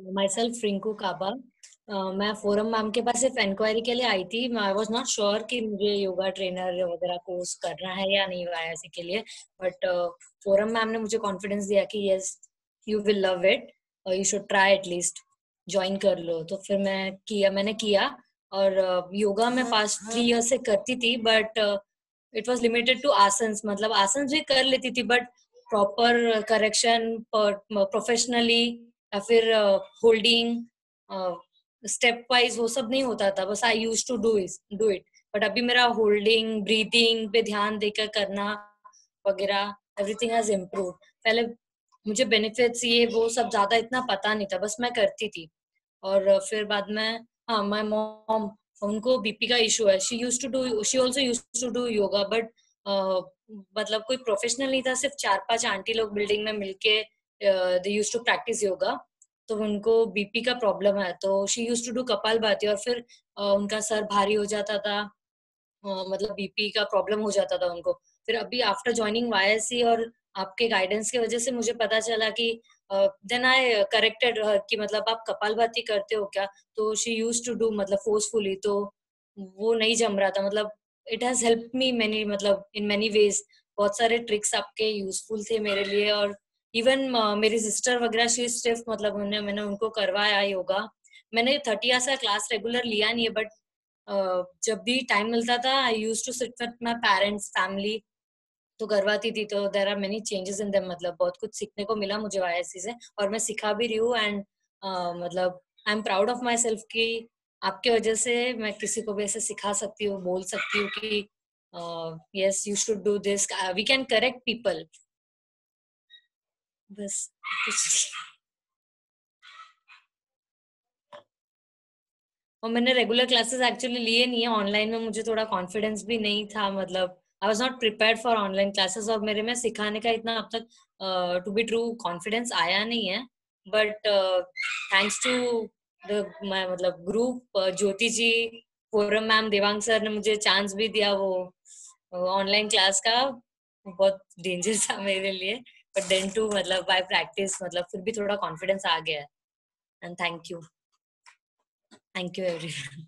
My self Rinku काबा मैं Forum ma'am के पास सिर्फ़ इंक्वायरी के लिए आई थी। आई वॉज़ नॉट श्योर कि मुझे योगा ट्रेनर वगैरह कोर्स करना है या नहीं वाईसी के लिए बट फोरम मैम ने मुझे कॉन्फिडेंस दिया कि yes you will love it you should try at least join कर लो। तो फिर मैं किया मैंने किया और योगा uh, मैं पास्ट थ्री ईयर से करती थी but it was limited to आसन मतलब आसन भी कर लेती थी बट प्रॉपर करेक्शन प्रोफेशनली या फिर होल्डिंग स्टेप वाइज वो सब नहीं होता था, बस I use to do do it but अभी मेरा होल्डिंग ब्रीदिंग पे ध्यान देकर करना वगैरह एवरीथिंग हैज़ इम्प्रूव पहले मुझे बेनिफिट्स ये वो सब ज़्यादा इतना पता नहीं था, बस मैं करती थी। और फिर बाद में हाँ माई मॉम उनको बीपी का इशू है। She use to do she also use to do yoga but मतलब कोई प्रोफेशनल नहीं था, सिर्फ़ चार पाँच आंटी लोग बिल्डिंग में मिलके they use to practice yoga तो उनको बीपी का प्रॉब्लम है। तो शी यूज़ टू डू कपाल भाती और फिर उनका सर भारी हो जाता था। मतलब बीपी का प्रॉब्लम हो जाता था उनको। फिर अभी आफ्टर ज्वाइनिंग वाई और आपके गाइडेंस की वजह से मुझे पता चला कि देन आई करेक्टेड कि मतलब आप कपाल भाती करते हो क्या? तो शी यूज़ टू डू मतलब फोर्सफुली तो वो नहीं जम रहा था। मतलब it has help me many मतलब इन मेनी वेज बहुत सारे ट्रिक्स आपके यूजफुल थे मेरे लिए और इवन uh, मेरी सिस्टर वगैरह शी स्टिफ मतलब उन्हें मैंने उनको करवाया योगा। मैंने थर्टी ईयर्स का क्लास रेगुलर लिया नहीं है बट uh, जब भी टाइम मिलता था I use to sit with my parents family तो करवाती थी तो there are many changes in them मतलब बहुत कुछ सीखने को मिला मुझे वाई से और मैं सिखा भी रही हूँ एंड uh, मतलब I am proud of myself की आपके वजह से मैं किसी को भी ऐसे सिखा सकती हूँ बोल सकती हूँ कि yes you should do this we can correct people बस और मैंने रेगुलर क्लासेस एक्चुअली लिए नहीं है ऑनलाइन में, मुझे थोड़ा कॉन्फिडेंस भी नहीं था मतलब I was not prepare for online classes और मेरे में सिखाने का इतना अब तक टू बी ट्रू कॉन्फिडेंस आया नहीं है। बट थैंक्स टू द मतलब group Jyoti ji forum ma'am Devang sir ने मुझे चांस भी दिया वो ऑनलाइन क्लास का। बहुत डेंजर था मेरे लिए। बट देन टू मतलब बाय प्रैक्टिस मतलब फिर भी थोड़ा कॉन्फिडेंस आ गया and thank you thank you everyone